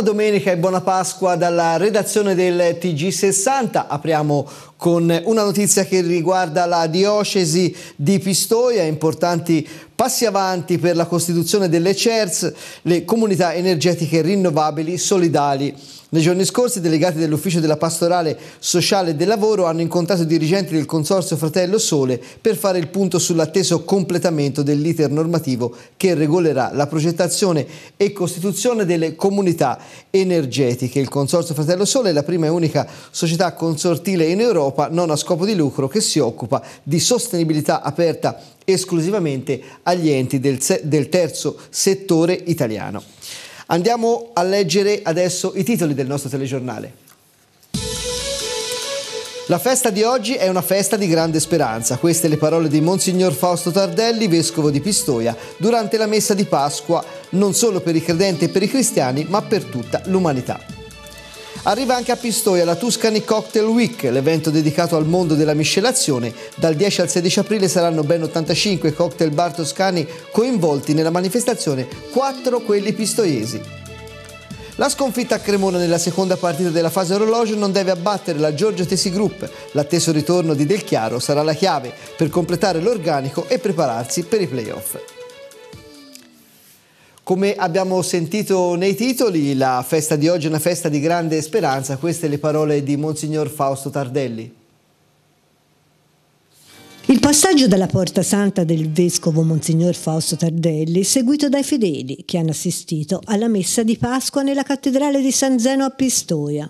Buona domenica e buona Pasqua dalla redazione del TG60. Apriamo con una notizia che riguarda la diocesi di Pistoia, importanti passi avanti per la costituzione delle CERS, le comunità energetiche rinnovabili solidali nei giorni scorsi delegati dell'Ufficio della Pastorale Sociale del Lavoro hanno incontrato i dirigenti del Consorzio Fratello Sole per fare il punto sull'atteso completamento dell'iter normativo che regolerà la progettazione e costituzione delle comunità energetiche. Il Consorzio Fratello Sole è la prima e unica società consortile in Europa non a scopo di lucro che si occupa di sostenibilità aperta esclusivamente agli enti del, del terzo settore italiano. Andiamo a leggere adesso i titoli del nostro telegiornale. La festa di oggi è una festa di grande speranza. Queste le parole di Monsignor Fausto Tardelli, vescovo di Pistoia, durante la messa di Pasqua, non solo per i credenti e per i cristiani, ma per tutta l'umanità. Arriva anche a Pistoia la Tuscany Cocktail Week, l'evento dedicato al mondo della miscelazione. Dal 10 al 16 aprile saranno ben 85 cocktail bar toscani coinvolti nella manifestazione, 4 quelli pistoiesi. La sconfitta a Cremona nella seconda partita della fase orologio non deve abbattere la Giorgio Tesi Group. L'atteso ritorno di Del Chiaro sarà la chiave per completare l'organico e prepararsi per i playoff. Come abbiamo sentito nei titoli, la festa di oggi è una festa di grande speranza. Queste le parole di Monsignor Fausto Tardelli. Il passaggio dalla Porta Santa del Vescovo Monsignor Fausto Tardelli, seguito dai fedeli che hanno assistito alla messa di Pasqua nella cattedrale di San Zeno a Pistoia.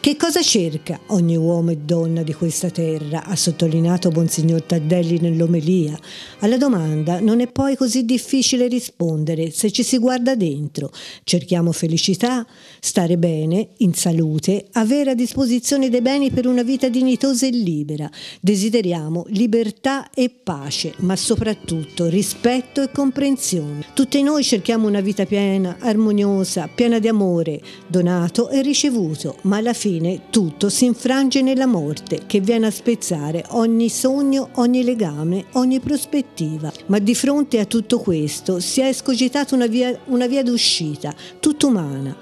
Che cosa cerca ogni uomo e donna di questa terra? ha sottolineato Monsignor Taddelli nell'omelia. Alla domanda non è poi così difficile rispondere se ci si guarda dentro. Cerchiamo felicità, stare bene, in salute, avere a disposizione dei beni per una vita dignitosa e libera. Desideriamo libertà e pace, ma soprattutto rispetto e comprensione. Tutti noi cerchiamo una vita piena, armoniosa, piena di amore, donato e ricevuto, ma alla fine tutto si infrange nella morte che viene a spezzare ogni sogno, ogni legame, ogni prospettiva. Ma di fronte a tutto questo si è escogitata una via, una via d'uscita, tutta umana,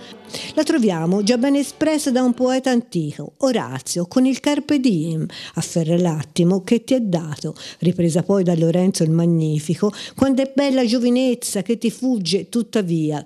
la troviamo già ben espressa da un poeta antico, Orazio, con il Carpe Diem, afferra l'attimo che ti è dato, ripresa poi da Lorenzo il Magnifico, quando è bella giovinezza che ti fugge tuttavia.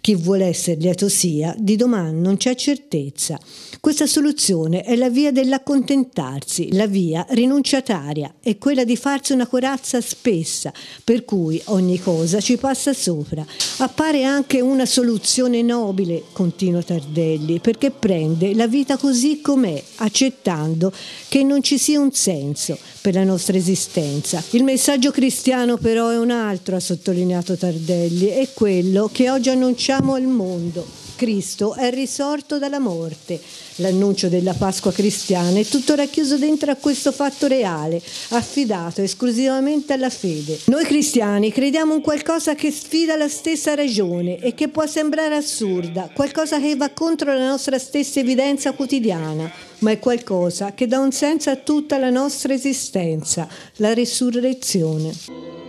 Chi vuole essere lieto sia, di domani non c'è certezza. Questa soluzione è la via dell'accontentarsi, la via rinunciataria, è quella di farsi una corazza spessa, per cui ogni cosa ci passa sopra. Appare anche una soluzione nobile, continua Tardelli, perché prende la vita così com'è, accettando che non ci sia un senso per la nostra esistenza. Il messaggio cristiano però è un altro, ha sottolineato Tardelli, è quello che oggi annunciamo al mondo. Cristo è risorto dalla morte. L'annuncio della Pasqua cristiana è tutto racchiuso dentro a questo fatto reale, affidato esclusivamente alla fede. Noi cristiani crediamo in qualcosa che sfida la stessa ragione e che può sembrare assurda, qualcosa che va contro la nostra stessa evidenza quotidiana, ma è qualcosa che dà un senso a tutta la nostra esistenza, la risurrezione.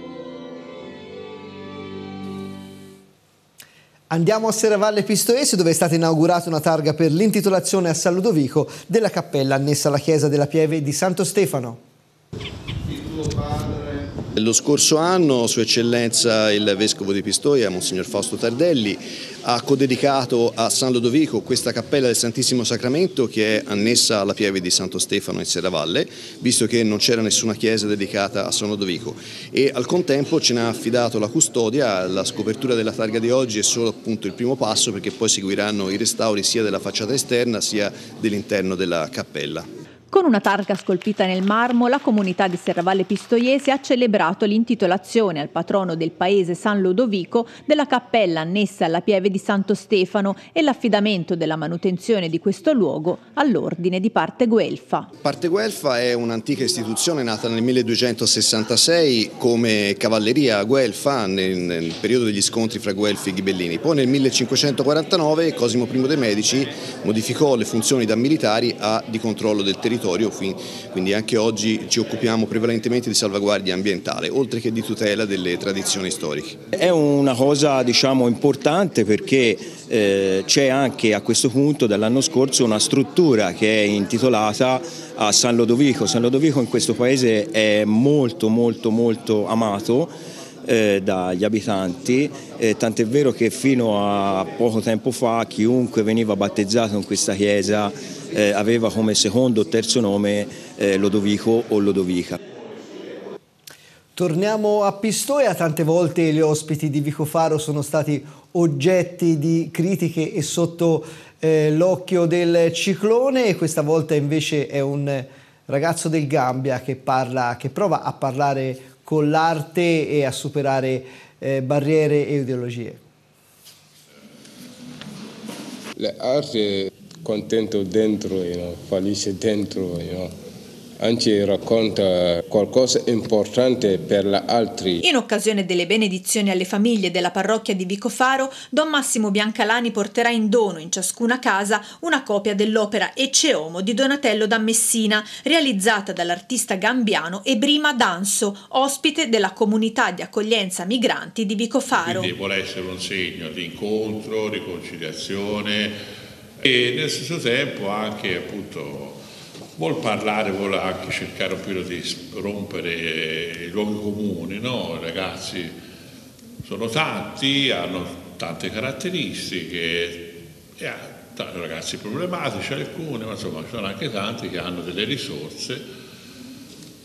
Andiamo a Serravalle Pistoese dove è stata inaugurata una targa per l'intitolazione a San Ludovico della cappella annessa alla chiesa della Pieve di Santo Stefano. Lo scorso anno Sua Eccellenza il Vescovo di Pistoia, Monsignor Fausto Tardelli, ha codedicato a San Lodovico questa cappella del Santissimo Sacramento che è annessa alla pieve di Santo Stefano in Serravalle, visto che non c'era nessuna chiesa dedicata a San Lodovico e al contempo ce n'ha affidato la custodia, la scopertura della targa di oggi è solo appunto il primo passo perché poi seguiranno i restauri sia della facciata esterna sia dell'interno della cappella. Con una targa scolpita nel marmo, la comunità di Serravalle Pistoiese ha celebrato l'intitolazione al patrono del paese San Lodovico della cappella annessa alla pieve di Santo Stefano e l'affidamento della manutenzione di questo luogo all'ordine di Parte Guelfa. Parte Guelfa è un'antica istituzione nata nel 1266 come cavalleria Guelfa nel, nel periodo degli scontri fra Guelfi e Ghibellini. Poi nel 1549 Cosimo I dei Medici modificò le funzioni da militari a di controllo del territorio territorio, quindi anche oggi ci occupiamo prevalentemente di salvaguardia ambientale, oltre che di tutela delle tradizioni storiche. È una cosa diciamo, importante perché eh, c'è anche a questo punto dall'anno scorso una struttura che è intitolata a San Lodovico. San Lodovico in questo paese è molto molto molto amato eh, dagli abitanti, eh, tant'è vero che fino a poco tempo fa chiunque veniva battezzato in questa chiesa eh, aveva come secondo o terzo nome eh, Lodovico o Lodovica. Torniamo a Pistoia, tante volte gli ospiti di Vico Faro sono stati oggetti di critiche e sotto eh, l'occhio del ciclone questa volta invece è un ragazzo del Gambia che, parla, che prova a parlare con l'arte e a superare eh, barriere e ideologie. L'arte contento dentro, you know, felice dentro. You know anzi racconta qualcosa di importante per gli altri. In occasione delle benedizioni alle famiglie della parrocchia di Vicofaro, Don Massimo Biancalani porterà in dono in ciascuna casa una copia dell'opera Ecce Homo di Donatello da Messina, realizzata dall'artista gambiano Ebrima Danso, ospite della comunità di accoglienza migranti di Vicofaro. Quindi vuole essere un segno di incontro, riconciliazione e nel stesso tempo anche appunto vuol parlare, vuole anche cercare un po' di rompere i luoghi comuni, no? I ragazzi sono tanti, hanno tante caratteristiche, e ha ragazzi problematici alcuni, ma insomma ci sono anche tanti che hanno delle risorse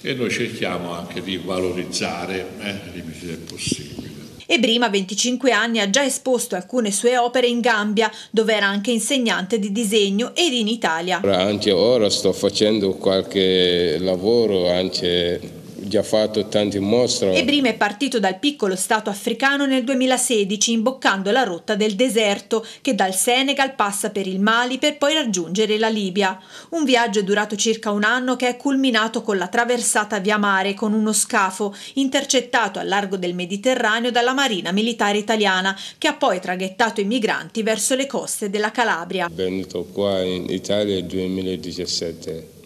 e noi cerchiamo anche di valorizzare eh, nei limiti del possibile e prima, a 25 anni, ha già esposto alcune sue opere in Gambia, dove era anche insegnante di disegno, ed in Italia. Anche ora sto facendo qualche lavoro anche già fatto tanti mostre. Ebrima è partito dal piccolo stato africano nel 2016 imboccando la rotta del deserto che dal Senegal passa per il Mali per poi raggiungere la Libia. Un viaggio durato circa un anno che è culminato con la traversata via mare con uno scafo intercettato al largo del Mediterraneo dalla Marina Militare Italiana che ha poi traghettato i migranti verso le coste della Calabria. Venuto qua in Italia nel 2017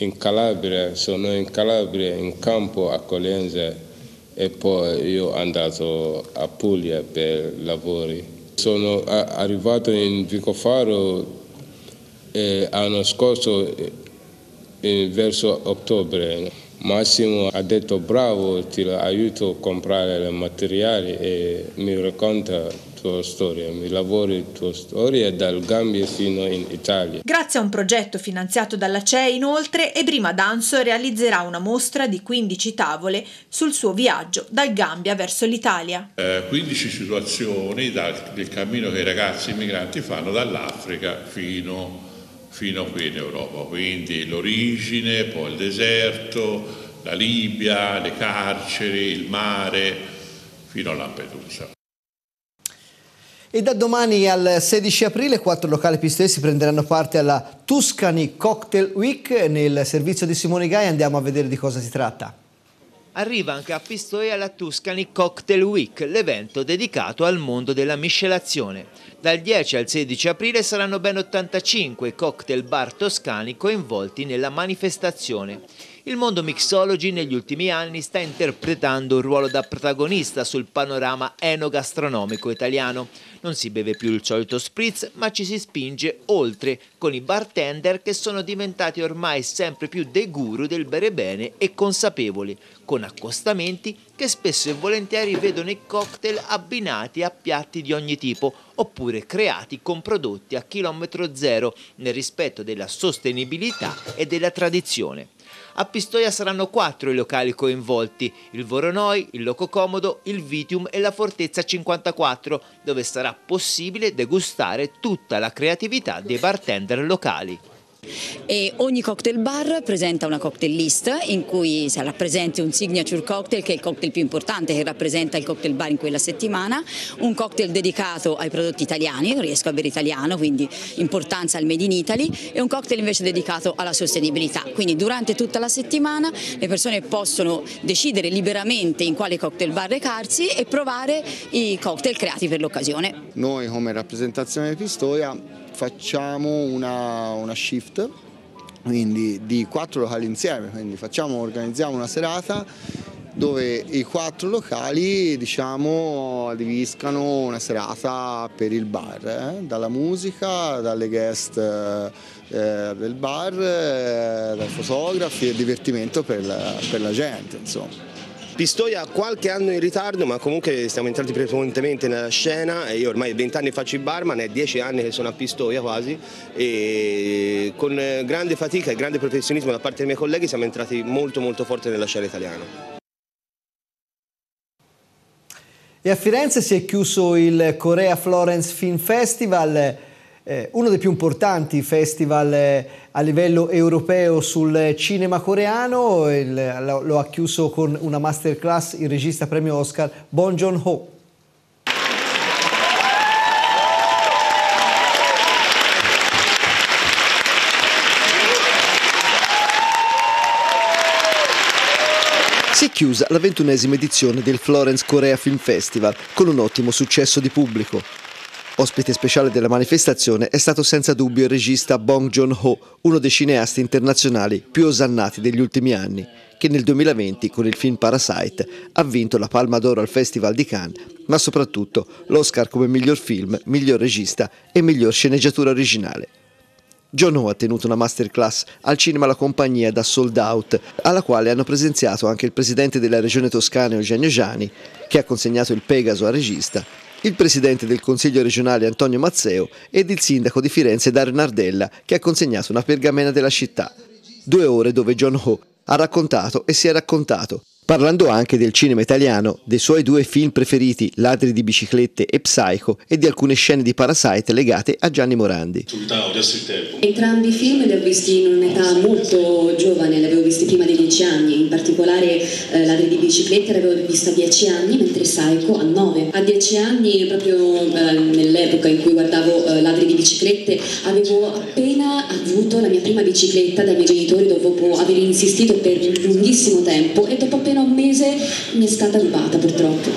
in Calabria, sono in Calabria in campo accoglienza e poi io sono andato a Puglia per lavori. Sono arrivato in Vicofaro eh, l'anno scorso eh, verso ottobre. Massimo ha detto bravo, ti aiuto a comprare i materiali e mi racconta tua storia, mi lavori tua storia dal Gambia fino in Italia. Grazie a un progetto finanziato dalla CE inoltre, Ebrima Danso realizzerà una mostra di 15 tavole sul suo viaggio dal Gambia verso l'Italia. Eh, 15 situazioni dal, del cammino che i ragazzi immigranti fanno dall'Africa fino, fino qui in Europa, quindi l'origine, poi il deserto, la Libia, le carceri, il mare, fino a Lampedusa. E da domani al 16 aprile quattro locali pistoiesi prenderanno parte alla Tuscany Cocktail Week. Nel servizio di Simone Gai andiamo a vedere di cosa si tratta. Arriva anche a Pistoia la Tuscany Cocktail Week, l'evento dedicato al mondo della miscelazione. Dal 10 al 16 aprile saranno ben 85 cocktail bar toscani coinvolti nella manifestazione. Il mondo mixology negli ultimi anni sta interpretando un ruolo da protagonista sul panorama enogastronomico italiano. Non si beve più il solito spritz, ma ci si spinge oltre con i bartender che sono diventati ormai sempre più dei guru del bere bene e consapevoli, con accostamenti che spesso e volentieri vedono i cocktail abbinati a piatti di ogni tipo oppure creati con prodotti a chilometro zero nel rispetto della sostenibilità e della tradizione. A Pistoia saranno quattro i locali coinvolti, il Voronoi, il Loco Comodo, il Vitium e la Fortezza 54, dove sarà possibile degustare tutta la creatività dei bartender locali. E ogni cocktail bar presenta una cocktail list in cui sarà presente un signature cocktail che è il cocktail più importante che rappresenta il cocktail bar in quella settimana, un cocktail dedicato ai prodotti italiani, riesco a bere italiano, quindi importanza al Made in Italy e un cocktail invece dedicato alla sostenibilità. Quindi durante tutta la settimana le persone possono decidere liberamente in quale cocktail bar recarsi e provare i cocktail creati per l'occasione. Noi come rappresentazione di Pistoia facciamo una, una shift quindi di quattro locali insieme, quindi facciamo, organizziamo una serata dove i quattro locali diciamo adibiscano una serata per il bar, eh? dalla musica, dalle guest eh, del bar, eh, dai fotografi e divertimento per la, per la gente insomma. Pistoia qualche anno in ritardo ma comunque siamo entrati prepotentemente nella scena io ormai 20 anni faccio il barman, è 10 anni che sono a Pistoia quasi e con grande fatica e grande professionismo da parte dei miei colleghi siamo entrati molto molto forte nella scena italiana. E a Firenze si è chiuso il Korea Florence Film Festival, eh, uno dei più importanti festival eh, a livello europeo sul cinema coreano, il, lo, lo, ha chiuso con una masterclass il regista premio Oscar Bon Joon-ho. Si è chiusa la ventunesima edizione del Florence Korea Film Festival con un ottimo successo di pubblico. Ospite speciale della manifestazione è stato senza dubbio il regista Bong Joon-ho, uno dei cineasti internazionali più osannati degli ultimi anni, che nel 2020 con il film Parasite ha vinto la Palma d'Oro al Festival di Cannes, ma soprattutto l'Oscar come miglior film, miglior regista e miglior sceneggiatura originale. John Ho ha tenuto una masterclass al cinema La Compagnia da Sold Out, alla quale hanno presenziato anche il presidente della regione toscana Eugenio Giani, che ha consegnato il Pegaso al regista, il presidente del Consiglio regionale Antonio Mazzeo ed il sindaco di Firenze Dario Nardella, che ha consegnato una pergamena della città. Due ore dove John Ho ha raccontato e si è raccontato parlando anche del cinema italiano, dei suoi due film preferiti, Ladri di biciclette e Psycho, e di alcune scene di Parasite legate a Gianni Morandi. Entrambi i film li ho visti in un'età molto giovane, li avevo visti prima dei dieci anni, in particolare eh, Ladri di biciclette l'avevo vista a dieci anni, mentre Psycho a nove. A dieci anni, proprio eh, nell'epoca in cui guardavo eh, Ladri di biciclette, avevo appena avuto la mia prima bicicletta dai miei genitori dopo aver insistito per lunghissimo tempo e dopo appena appena un mese mi è stata rubata purtroppo.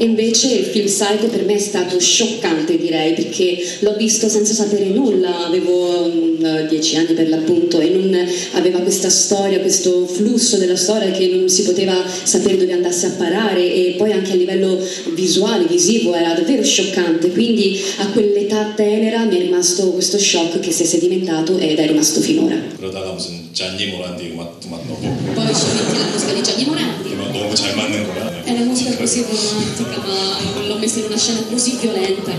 E invece il film Psycho per me è stato scioccante direi perché l'ho visto senza sapere nulla, avevo um, dieci anni per l'appunto e non aveva questa storia, questo flusso della storia che non si poteva sapere dove andasse a parare e poi anche a livello visuale, visivo era davvero scioccante, quindi a quell'età tenera mi è rimasto questo shock che si è sedimentato ed è rimasto finora. Poi ci metti la musica di Gianni Morandi. È una musica così romantica musica, ma l'ho messa in una scena così violenta.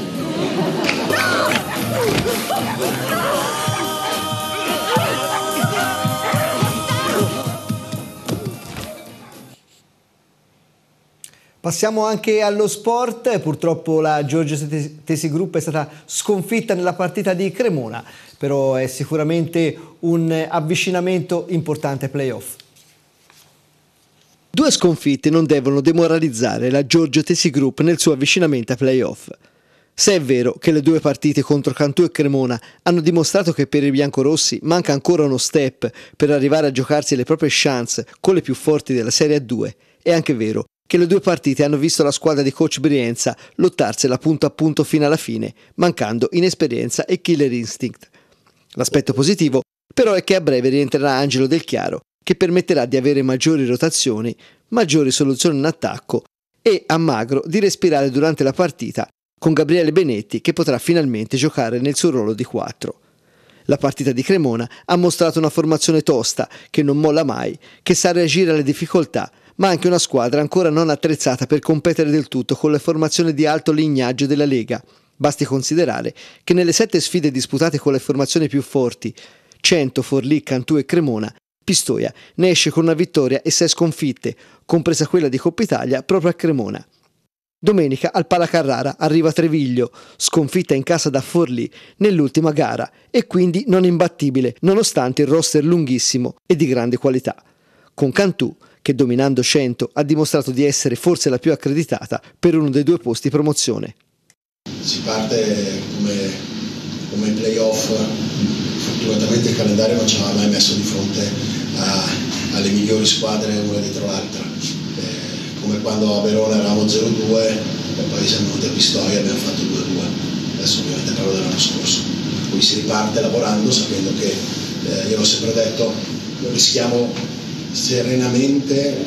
Passiamo anche allo sport, purtroppo la Giorgio Tesi Group è stata sconfitta nella partita di Cremona, però è sicuramente un avvicinamento importante ai playoff. Due sconfitte non devono demoralizzare la Giorgio Tesi Group nel suo avvicinamento ai playoff. Se è vero che le due partite contro Cantù e Cremona hanno dimostrato che per i biancorossi manca ancora uno step per arrivare a giocarsi le proprie chance con le più forti della Serie A2, è anche vero che le due partite hanno visto la squadra di coach Brienza lottarsela punto a punto fino alla fine, mancando inesperienza e killer instinct. L'aspetto positivo però è che a breve rientrerà Angelo Del Chiaro, che permetterà di avere maggiori rotazioni, maggiori soluzioni in attacco e a Magro di respirare durante la partita con Gabriele Benetti che potrà finalmente giocare nel suo ruolo di 4. La partita di Cremona ha mostrato una formazione tosta che non molla mai, che sa reagire alle difficoltà, ma anche una squadra ancora non attrezzata per competere del tutto con le formazioni di alto lignaggio della Lega. Basti considerare che nelle sette sfide disputate con le formazioni più forti, 100 Forlì, Cantù e Cremona, Pistoia ne esce con una vittoria e sei sconfitte, compresa quella di Coppa Italia proprio a Cremona. Domenica al Palacarrara arriva Treviglio, sconfitta in casa da Forlì nell'ultima gara e quindi non imbattibile nonostante il roster lunghissimo e di grande qualità. Con Cantù, che dominando 100 ha dimostrato di essere forse la più accreditata per uno dei due posti promozione. Si parte come, come playoff, fortunatamente il calendario non ci aveva mai messo di fronte a, alle migliori squadre una dietro l'altra, eh, come quando a Verona eravamo 0-2 e poi siamo venuti a Pistoia e abbiamo fatto 2-2, adesso ovviamente parlo dell'anno scorso. Poi si riparte lavorando sapendo che, eh, io l'ho sempre detto, rischiamo serenamente,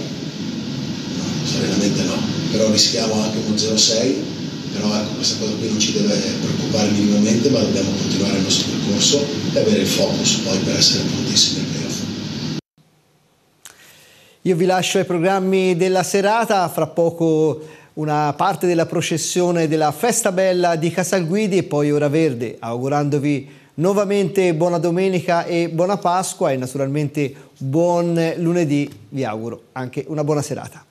no, serenamente no, però rischiamo anche uno 0-6, però ecco, questa cosa qui non ci deve preoccupare minimamente, ma dobbiamo continuare il nostro percorso e avere il focus poi per essere prontissimi. Io vi lascio ai programmi della serata, fra poco una parte della processione della Festa Bella di Casalguidi e poi Ora Verde, augurandovi nuovamente buona domenica e buona Pasqua e naturalmente buon lunedì, vi auguro anche una buona serata.